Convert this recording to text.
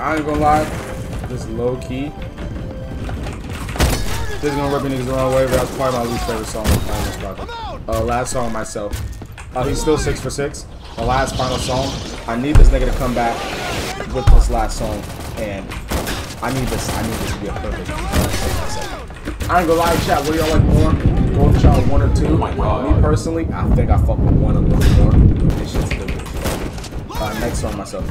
I ain't gonna lie. This low key. This is gonna rip me niggas the wrong way, but that's probably my least favorite song on this project. Uh, last song myself. Uh, he's still six for six. The last final song. I need this nigga to come back with this last song, and I need this. I need this to be a perfect. I ain't gonna lie, chat. What do y'all like more? Golden Child one or two? Oh my God. Me personally, I think I fuck with one a little more. This shit's good. Uh, next song myself.